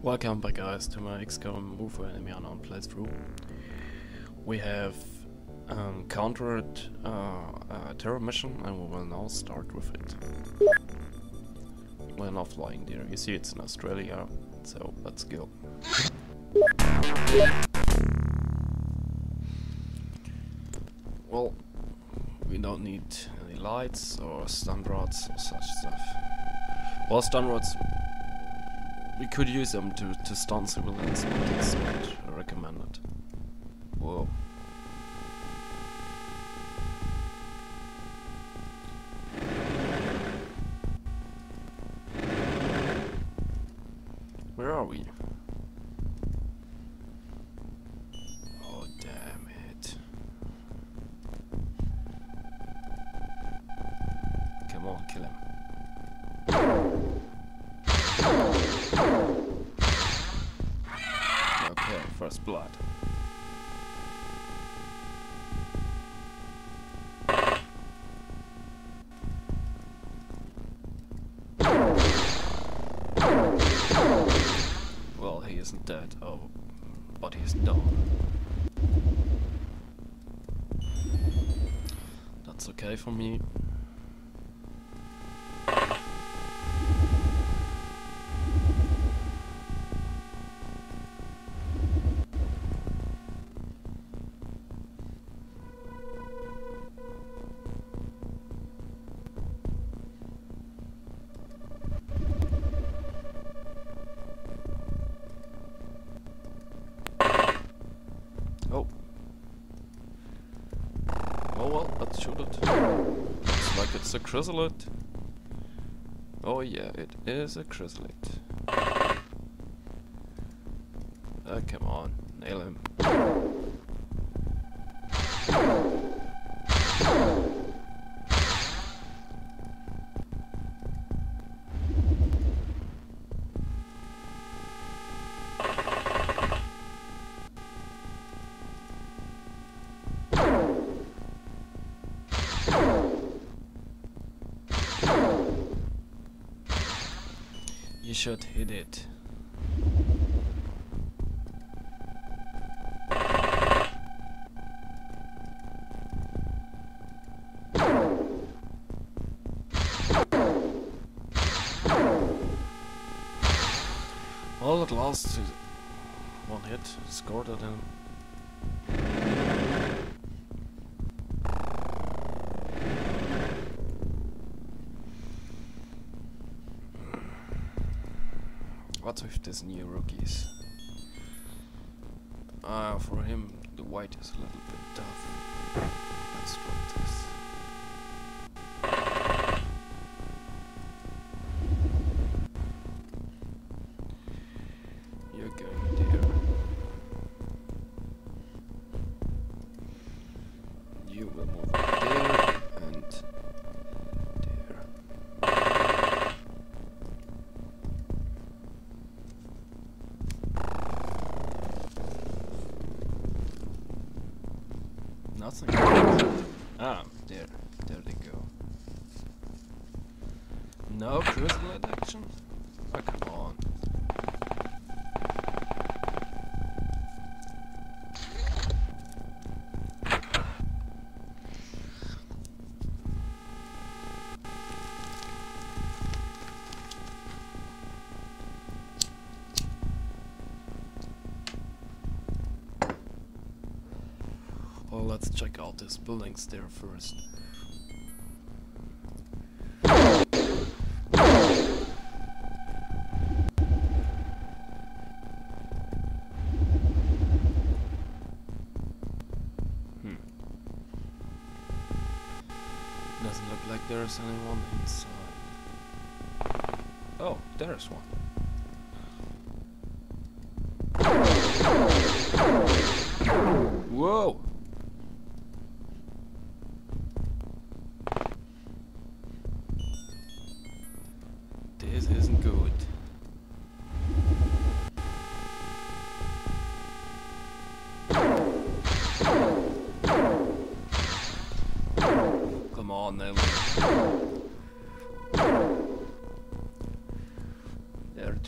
Welcome back guys to my XCOM UFO Enemy Unknown playthrough. We have um, countered uh, a terror mission and we will now start with it. We're not flying there, you see it's in Australia, so let's go. Well, we don't need any lights or stun rods or such stuff. Well, stun rods we could use them to, to stun civilians, but it's not recommended. Whoa. Where are we? First blood. Well, he isn't dead, oh, but he's done. That's okay for me. Shoot it. Looks like it's a chrysalid. Oh yeah, it is a chrysalid. Uh, come on, nail him. You should hit it. Well, at last, one hit, scored at him. What's with these new rookies? Ah, for him, the white is a little bit tough. Let's try Nothing. Ah, there. There they go. No crucible action? Let's check out these buildings there first. Hmm. Doesn't look like there's anyone inside. Oh, there's one. Whoa!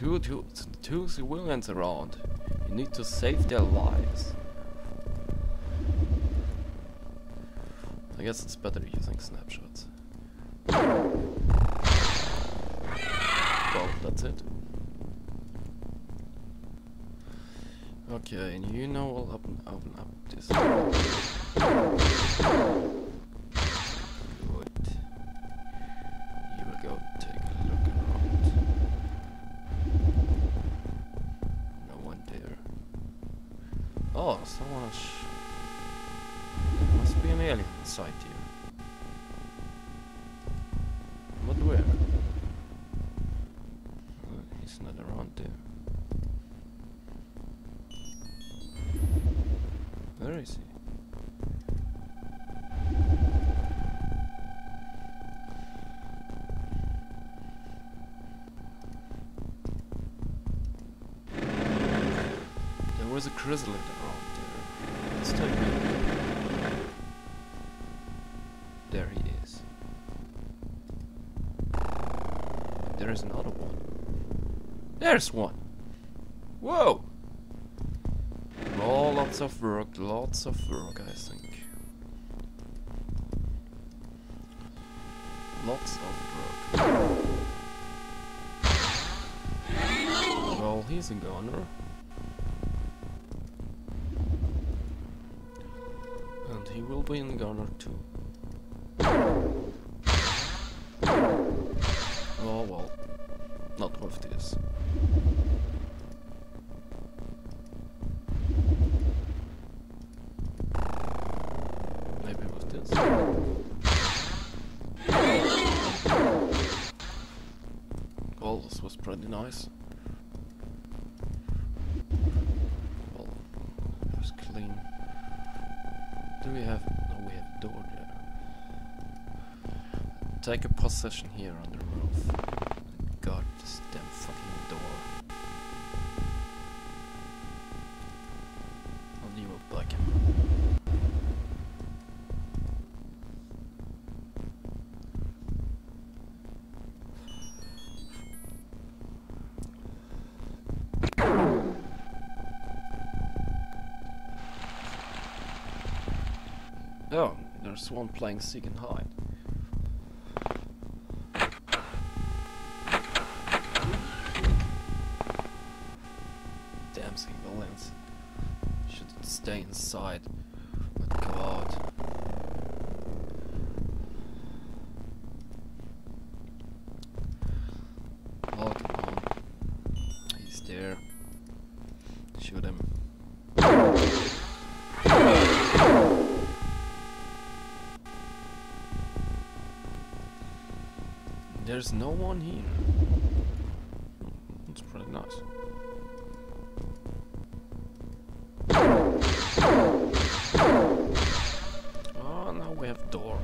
Two, two, two civilians around. You need to save their lives. I guess it's better using snapshots. Well, that's it. Okay, and you know I'll open, open up this. Oh, someone. Must be an alien inside here. But where? He's not around there. Where is he? Chrysalid around there. Let's take a look. There he is. There is another one. There's one. Whoa! Oh, lots of work, lots of work, I think. Lots of work. Well, he's a goner. He will be in goner too. Oh well, not worth this. Maybe with this. Well, this was pretty nice. We have? No, we have door there. Take a position here on the roof. God, damn Oh, there's one playing seek and hide. Damn civilians. Should stay inside. There's no one here. It's pretty nice. Oh, now we have door.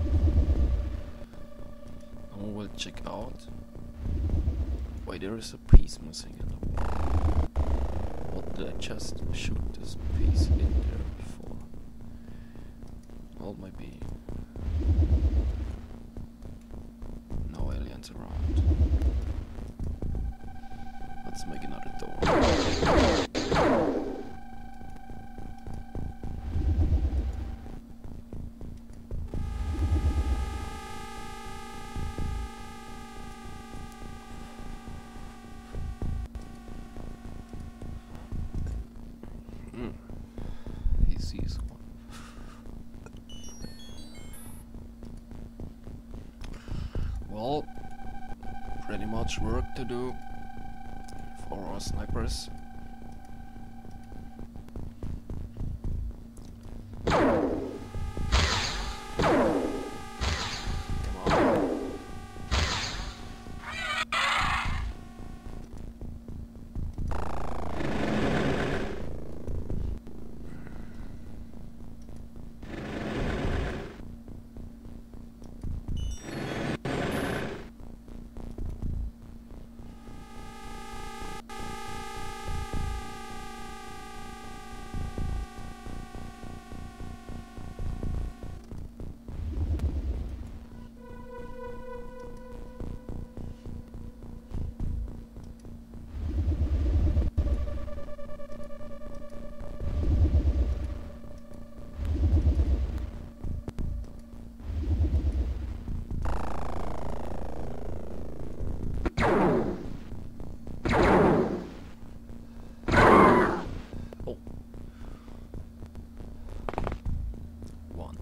And we'll check out. Wait, there is a piece missing in the wall. What did I just shoot this piece in there before? Well, maybe Let's make another door. Hmm. Much work to do our snipers.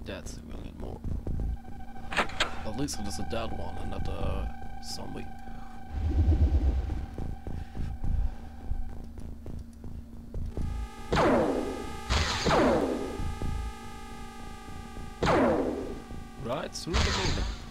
deaths a million more. At least it is a dead one and not a uh, zombie. Right through the building.